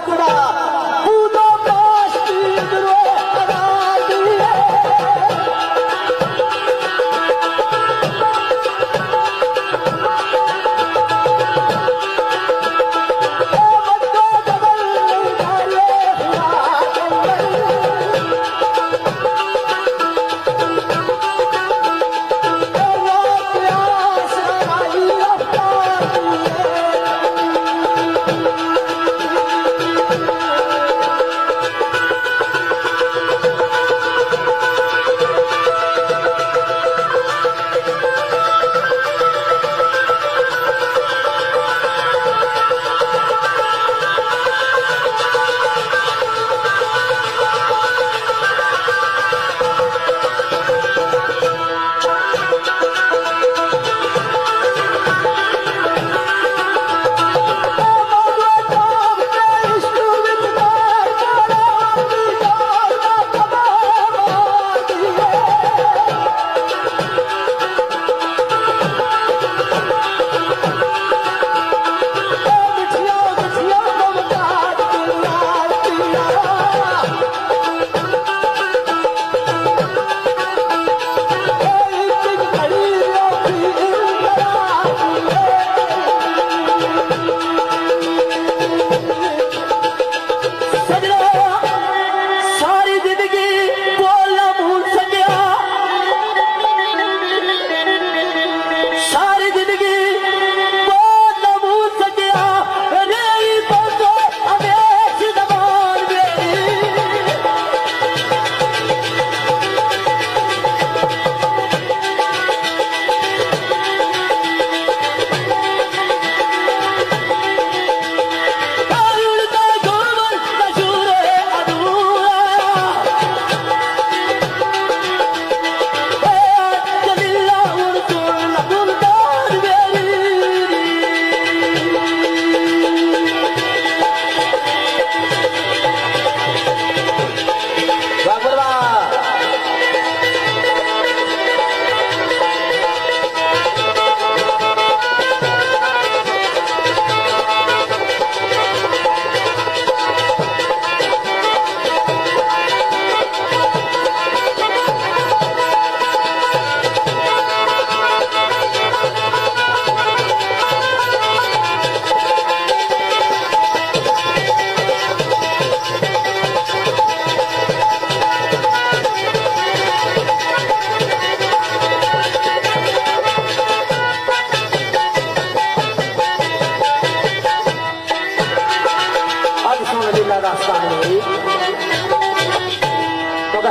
Sakura.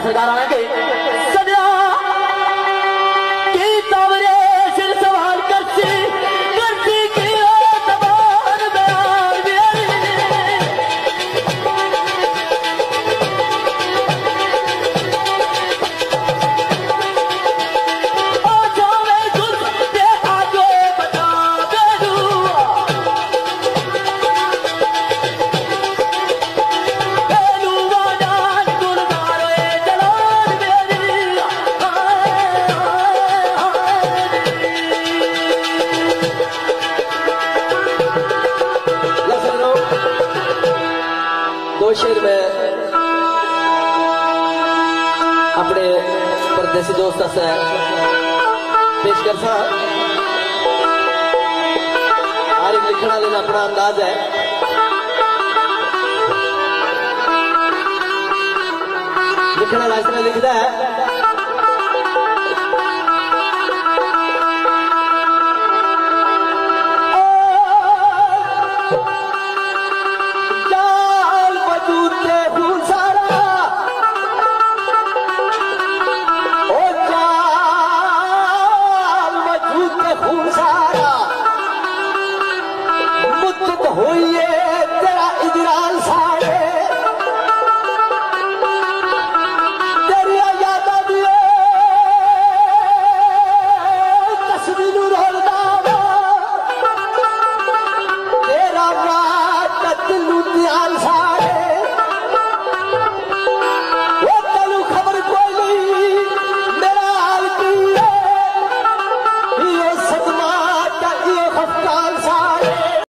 cuidado, né, अपने परदेसी दोस्त से पेश सा हर एक लिखने वाले अपना अंदाज है। लिखने वाला लिखता है।